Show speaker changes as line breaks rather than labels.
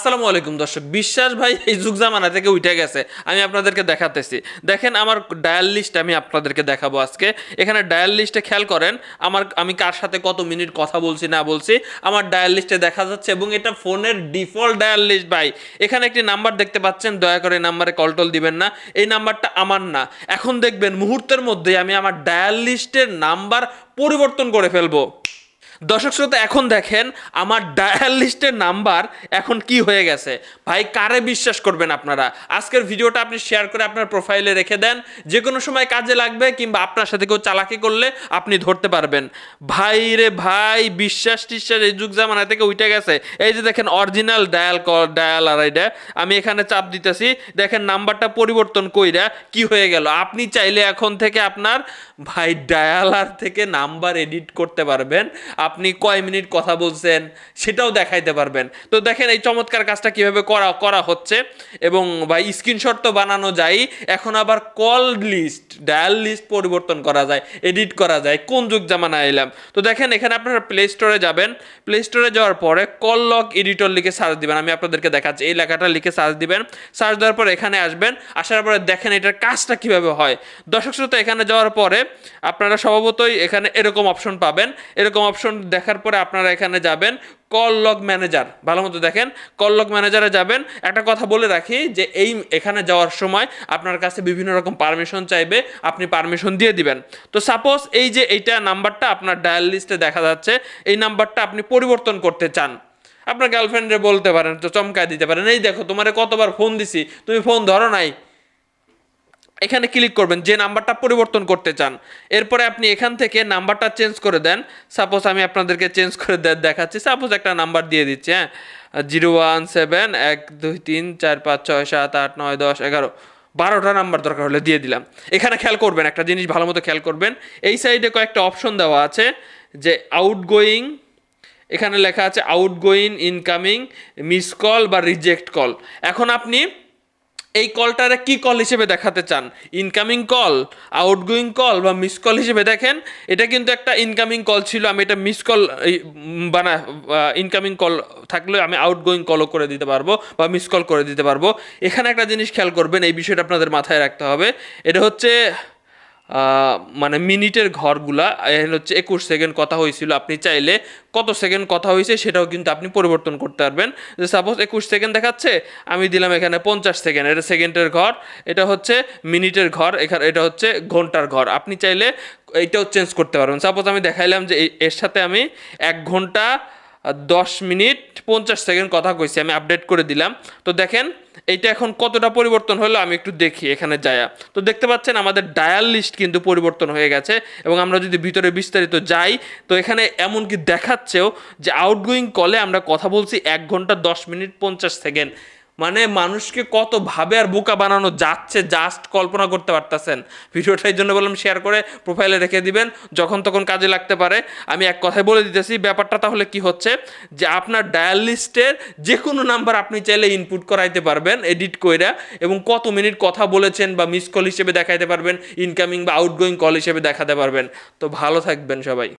আসসালামু আলাইকুম দর্শক বিশ্বাস ভাই এই যুগ জামানা থেকে উঠে গেছে আমি আপনাদেরকে দেখাতেছি দেখেন আমার ডায়াল লিস্ট আমি আপনাদেরকে দেখাবো আজকে এখানে ডায়াল লিস্টে খেয়াল করেন আমার আমি কার সাথে কত মিনিট কথা বলছি না বলছি আমার ডায়াল লিস্টে দেখা যাচ্ছে এবং এটা ফোনের ডিফল্ট ডায়াল লিস্ট ভাই এখানে একটি নাম্বার দেখতে পাচ্ছেন দয়া করে এই নাম্বারে কলটল দিবেন না এই নাম্বারটা আমার না এখন দেখবেন মুহূর্তের মধ্যে আমি আমার ডায়াল লিস্টের নাম্বার পরিবর্তন করে ফেলবো দর্শক শ্রোতা এখন দেখেন আমার ডায়াল লিস্টের নাম্বার এখন কি হয়ে গেছে ভাই কারে বিশ্বাস করবেন আপনারা আজকের ভিডিওটা আপনি শেয়ার করে আপনার প্রোফাইলে রেখে দেন যে কোনো সময় কাজে লাগবে কিংবা আপনার সাথে কেউ চালাকি করলে আপনি ধরতে পারবেন ভাই রে ভাই বিশ্বাস টিশ্বাস এই যুগ জামানা থেকে উঠে গেছে এই যে দেখেন অরিজিনাল ডায়াল ডায়াল আর এটা আমি এখানে চাপ দিতেছি দেখেন নাম্বারটা পরিবর্তন কইরা কি হয়ে গেল আপনি চাইলে এখন থেকে আপনার ভাই ডায়ালার থেকে নাম্বার এডিট করতে পারবেন আপনি কয় মিনিট কথা বলছেন সেটাও দেখাইতে পারবেন তো দেখেন এই চমৎকার কাজটা কিভাবে করা করা হচ্ছে এবং ভাই স্ক্রিনশট তো বানানো যায় এখন আবার কল লিস্ট ডায়াল লিস্ট পরিবর্তন করা যায় এডিট করা যায় কোন যুগ জামানা এলাম তো দেখেন এখানে আপনারা প্লে স্টোরে যাবেন প্লে স্টোরে যাওয়ার পরে কল লক এডিটর লিখে সার্চ দিবেন আমি আপনাদেরকে দেখাচ্ছি এই লেখাটা লিখে সার্চ দিবেন সার্চ দেওয়ার পর এখানে আসবেন আসার পরে দেখেন এটার কাজটা কিভাবে হয় দর্শক শ্রোতা এখানে যাওয়ার পরে আপনারা স্বভাবতই এখানে এরকম অপশন পাবেন এরকম অপশন দেখার পরে আপনারা এখানে যাবেন কল লগ ম্যানেজার ভালো মতো দেখেন কল লগ ম্যানেজারে যাবেন একটা কথা বলে রাখি যে এই এখানে যাওয়ার সময় আপনার কাছে বিভিন্ন রকম পারমিশন চাইবে আপনি পারমিশন দিয়ে দিবেন তো সাপোজ এই যে এইটা নাম্বারটা আপনার ডায়াল লিস্টে দেখা যাচ্ছে এই নাম্বারটা আপনি পরিবর্তন করতে চান আপনার গার্লফ্রেন্ডে বলতে পারেন তো চমকায় দিতে পারেন এই দেখো তোমারে কতবার ফোন দিছি তুমি ফোন ধরো নাই এখানে ক্লিক করবেন যে নাম্বারটা পরিবর্তন করতে চান এরপরে আপনি এখান থেকে নাম্বারটা চেঞ্জ করে দেন সাপোজ আমি আপনাদেরকে চেঞ্জ করে দেখাচ্ছি সাপোজ একটা নাম্বার দিয়ে দিচ্ছি হ্যাঁ জিরো ওয়ান সেভেন এক দুই তিন চার পাঁচ ছয় সাত আট নয় দশ এগারো বারোটা নাম্বার দরকার হলে দিয়ে দিলাম এখানে খেয়াল করবেন একটা জিনিস ভালো মতো খেয়াল করবেন এই সাইডে কয়েকটা অপশন দেওয়া আছে যে আউটগোয়িং এখানে লেখা আছে আউটগোয়িং ইনকামিং মিস কল বা রিজেক্ট কল এখন আপনি এই কলটারে কি কল হিসেবে দেখাতে চান ইনকামিং কল আউটগোয়িং কল বা মিস কল হিসেবে দেখেন এটা কিন্তু একটা ইনকামিং কল ছিল আমি এটা মিস কল বানা ইনকামিং কল থাকলে আমি আউটগোয়িং কলও করে দিতে পারবো বা মিস কল করে দিতে পারবো এখানে একটা জিনিস খেয়াল করবেন এই বিষয়টা আপনাদের মাথায় রাখতে হবে এটা হচ্ছে মানে মিনিটের ঘরগুলা হচ্ছে একুশ সেকেন্ড কথা হয়েছিল আপনি চাইলে কত সেকেন্ড কথা হয়েছে সেটাও কিন্তু আপনি পরিবর্তন করতে পারবেন যে সাপোজ একুশ সেকেন্ড দেখাচ্ছে আমি দিলাম এখানে পঞ্চাশ সেকেন্ড এটা সেকেন্ডের ঘর এটা হচ্ছে মিনিটের ঘর এখানে এটা হচ্ছে ঘন্টার ঘর আপনি চাইলে এইটাও চেঞ্জ করতে পারবেন সাপোজ আমি দেখাইলাম যে এর সাথে আমি এক ঘন্টা দশ মিনিট পঞ্চাশ সেকেন্ড কথা কইছি আমি আপডেট করে দিলাম তো দেখেন এইটা এখন কতটা পরিবর্তন হলো আমি একটু দেখি এখানে যায়া তো দেখতে পাচ্ছেন আমাদের ডায়াল লিস্ট কিন্তু পরিবর্তন হয়ে গেছে এবং আমরা যদি ভিতরে বিস্তারিত যাই তো এখানে এমনকি দেখাচ্ছেও যে আউটগোয়িং কলে আমরা কথা বলছি এক ঘন্টা দশ মিনিট পঞ্চাশ সেকেন্ড মানে মানুষকে কতভাবে আর বোকা বানানো যাচ্ছে জাস্ট কল্পনা করতে পারতেছেন ভিডিওটার জন্য বললাম শেয়ার করে প্রোফাইলে রেখে দিবেন যখন তখন কাজে লাগতে পারে আমি এক কথায় বলে দিতেছি ব্যাপারটা তাহলে কি হচ্ছে যে আপনার ডায়াল লিস্টের যে কোনো নাম্বার আপনি চাইলে ইনপুট করাইতে পারবেন এডিট কইরা এবং কত মিনিট কথা বলেছেন বা মিস কল হিসেবে দেখাইতে পারবেন ইনকামিং বা আউটগোয়িং কল হিসেবে দেখাতে পারবেন তো ভালো থাকবেন সবাই